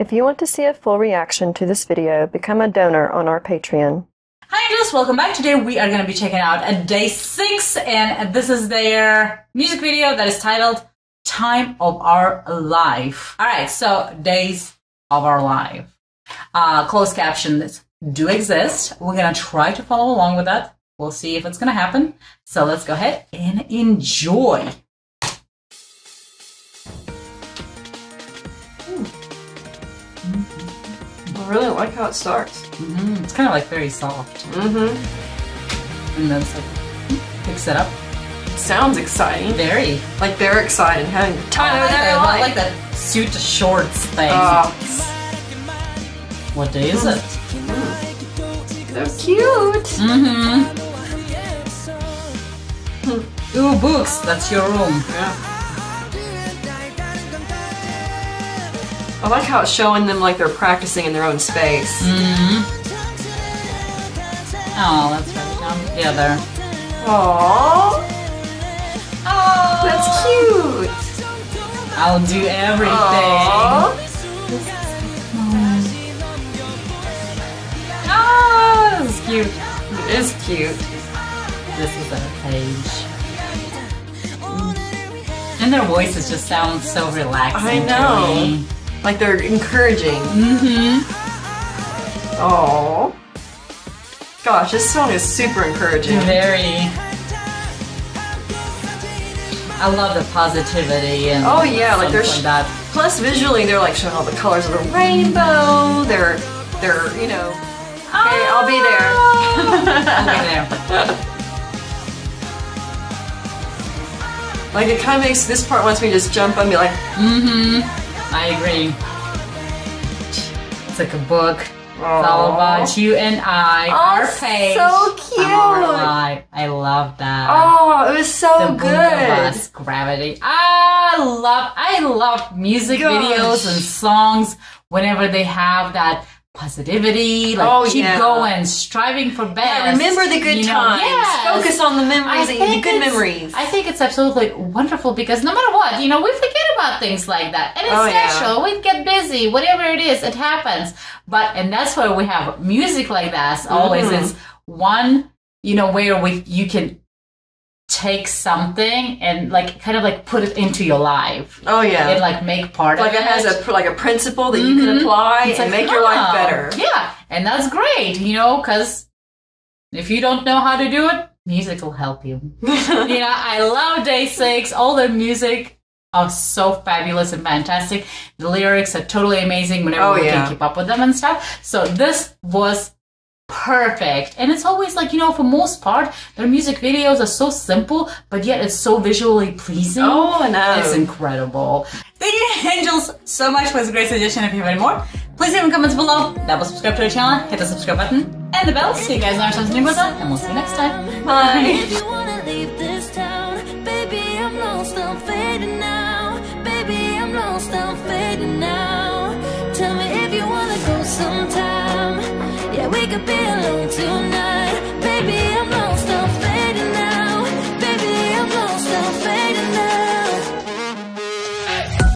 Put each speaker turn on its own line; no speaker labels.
If you want to see a full reaction to this video, become a donor on our Patreon.
Hi Angels, welcome back. Today we are going to be checking out a day six and this is their music video that is titled Time of Our Life. Alright, so days of our life. Uh, closed captions do exist. We're going to try to follow along with that. We'll see if it's going to happen. So let's go ahead and enjoy.
I really like how it starts.
Mm-hmm. It's kind of like very soft.
Mm-hmm.
And then it's like, hmm, picks it up.
Sounds exciting.
Very.
Like they're excited, having the time of their life.
like that suit to shorts thing.
Oh,
what day is it?
they're cute.
Mm-hmm. Ooh, books. That's your room.
Yeah. Like how it's showing them like they're practicing in their own space.
Mm-hmm. Oh, that's right. Down together.
Aww,
Oh,
that's cute.
I'll do everything.
Aww.
Oh, this is cute.
It is cute.
This is a page. And their voices just sound so relaxing.
I know. Like they're encouraging.
Mm-hmm.
Aww. Gosh, this song is super encouraging.
Very. I love the positivity and
Oh, yeah, like there's-
like that.
Plus, visually, they're like showing all the colors of the rainbow. They're, they're, you know. Okay, I'll be there.
I'll be there.
Like it kind of makes this part wants me to just jump up and be like,
Mm-hmm. Agree. It's like a book. It's all about you and I.
Oh,
our face.
so cute.
Our. I love that.
oh, it was so
the
good.
us, gravity. Ah, I love. I love music
Gosh.
videos and songs whenever they have that positivity. Like
Oh,
keep
yeah.
going, striving for best.
Yeah, remember the good
you know?
times.
Yes.
Focus on the memories, the good memories.
I think it's absolutely wonderful because no matter what, you know, we forget about things like that. And it's
Oh, yeah.
natural. We get busy. Whatever it is, it happens. But, and that's why we have music like that. Always
Mhm.
it's one, you know, where we, you can take something and like kind of like put it into your life
oh yeah.
and like make part
like
of
it has a like a principle that you
Mhm.
can apply
It's
and
like,
make your life
oh,
better.
Yeah, and that's great, you know, because if you don't know how to do it, music will help you. yeah, I love Day Six. All their music are so fabulous and fantastic. The lyrics are totally amazing whenever
Oh,
we
yeah.
can keep up with them and stuff. So this was perfect. And it's always like, you know, for most part, their music videos are so simple, but yet it's so visually pleasing.
Oh, I know.
It's incredible. Thank you, Angels, so much for this great suggestion. If you have any more, please leave in the comments below. Double subscribe to our channel, hit the subscribe button and the bell so you guys know our something new goes and we'll see you next time.
Bye.
Tell me if you wanna go sometime. Yeah, we could be alone tonight.